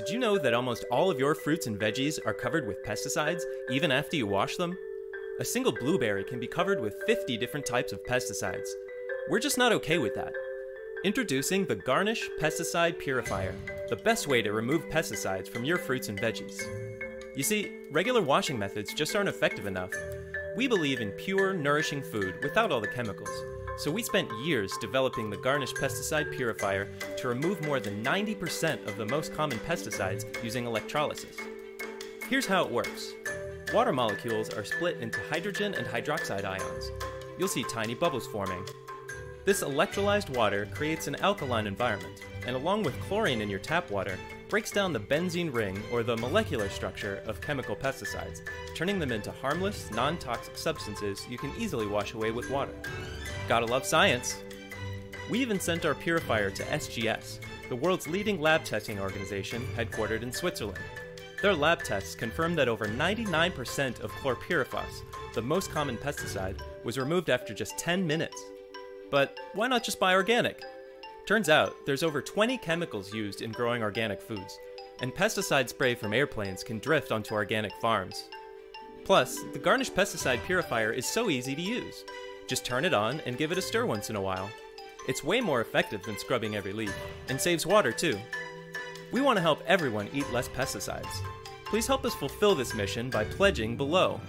Did you know that almost all of your fruits and veggies are covered with pesticides, even after you wash them? A single blueberry can be covered with 50 different types of pesticides. We're just not okay with that. Introducing the Garrnish Pesticide Purifier, the best way to remove pesticides from your fruits and veggies. You see, regular washing methods just aren't effective enough. We believe in pure, nourishing food without all the chemicals, so we spent years developing the Garrnish Pesticide Purifier to remove more than 90% of the most common pesticides using electrolysis. Here's how it works. Water molecules are split into hydrogen and hydroxide ions. You'll see tiny bubbles forming. This electrolyzed water creates an alkaline environment, and along with chlorine in your tap water, breaks down the benzene ring or the molecular structure of chemical pesticides, turning them into harmless, non toxic substances you can easily wash away with water. Gotta love science! We even sent our purifier to SGS, the world's leading lab testing organization headquartered in Switzerland. Their lab tests confirmed that over 99% of chlorpyrifos, the most common pesticide, was removed after just 10 minutes. But why not just buy organic? Turns out, there's over 20 chemicals used in growing organic foods, and pesticide spray from airplanes can drift onto organic farms. Plus, the Garrnish Pesticide Purifier is so easy to use. Just turn it on and give it a stir once in a while. It's way more effective than scrubbing every leaf, and saves water too. We want to help everyone eat less pesticides. Please help us fulfill this mission by pledging below